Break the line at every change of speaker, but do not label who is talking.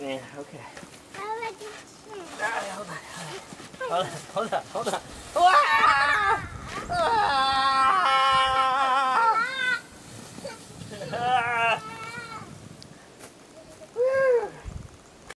Yeah. Okay. All right, hold on. Hold on, hold on, hold on.